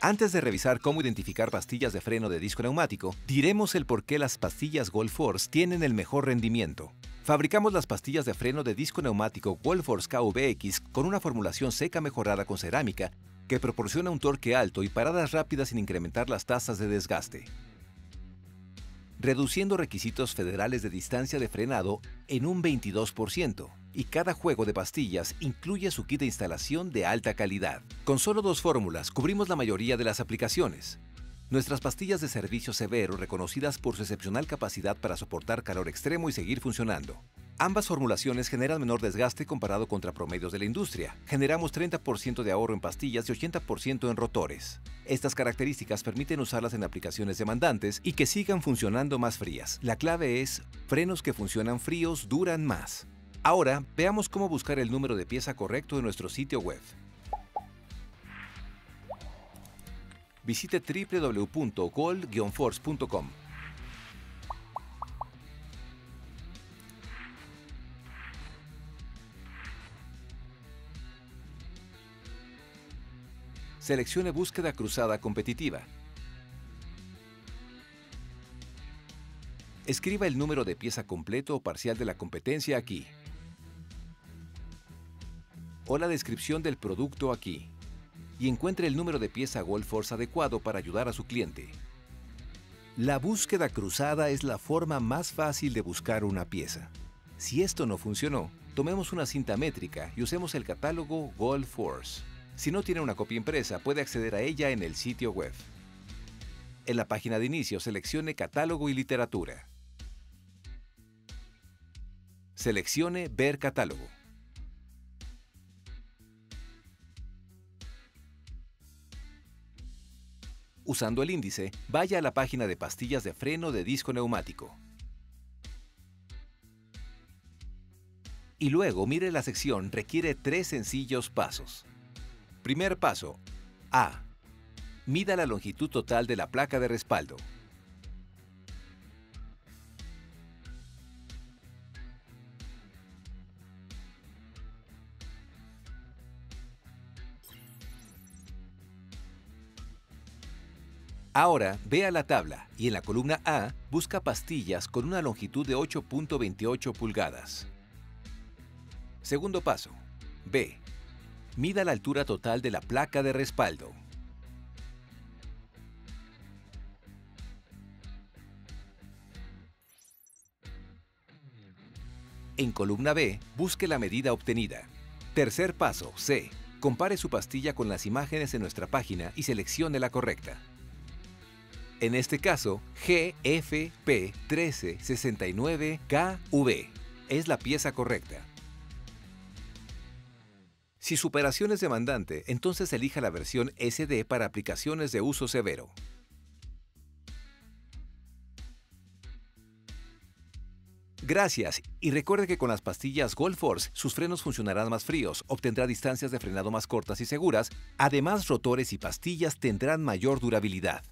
Antes de revisar cómo identificar pastillas de freno de disco neumático, diremos el por qué las pastillas Gold Force tienen el mejor rendimiento. Fabricamos las pastillas de freno de disco neumático Gold Force KVX con una formulación seca mejorada con cerámica que proporciona un torque alto y paradas rápidas sin incrementar las tasas de desgaste reduciendo requisitos federales de distancia de frenado en un 22%, y cada juego de pastillas incluye su kit de instalación de alta calidad. Con solo dos fórmulas cubrimos la mayoría de las aplicaciones. Nuestras pastillas de servicio severo reconocidas por su excepcional capacidad para soportar calor extremo y seguir funcionando. Ambas formulaciones generan menor desgaste comparado contra promedios de la industria. Generamos 30% de ahorro en pastillas y 80% en rotores. Estas características permiten usarlas en aplicaciones demandantes y que sigan funcionando más frías. La clave es, frenos que funcionan fríos duran más. Ahora, veamos cómo buscar el número de pieza correcto en nuestro sitio web. Visite www.gold-force.com. Seleccione Búsqueda cruzada competitiva. Escriba el número de pieza completo o parcial de la competencia aquí. O la descripción del producto aquí. Y encuentre el número de pieza Gold Force adecuado para ayudar a su cliente. La búsqueda cruzada es la forma más fácil de buscar una pieza. Si esto no funcionó, tomemos una cinta métrica y usemos el catálogo Gold Force. Si no tiene una copia impresa, puede acceder a ella en el sitio web. En la página de inicio seleccione Catálogo y Literatura. Seleccione Ver catálogo. Usando el índice, vaya a la página de pastillas de freno de disco neumático. Y luego mire la sección Requiere tres sencillos pasos. Primer paso. A. Mida la longitud total de la placa de respaldo. Ahora, vea la tabla y en la columna A busca pastillas con una longitud de 8.28 pulgadas. Segundo paso. B. Mida la altura total de la placa de respaldo. En columna B, busque la medida obtenida. Tercer paso, C. Compare su pastilla con las imágenes en nuestra página y seleccione la correcta. En este caso, GFP1369KV es la pieza correcta. Si su operación es demandante, entonces elija la versión SD para aplicaciones de uso severo. Gracias y recuerde que con las pastillas Gold Force sus frenos funcionarán más fríos, obtendrá distancias de frenado más cortas y seguras, además rotores y pastillas tendrán mayor durabilidad.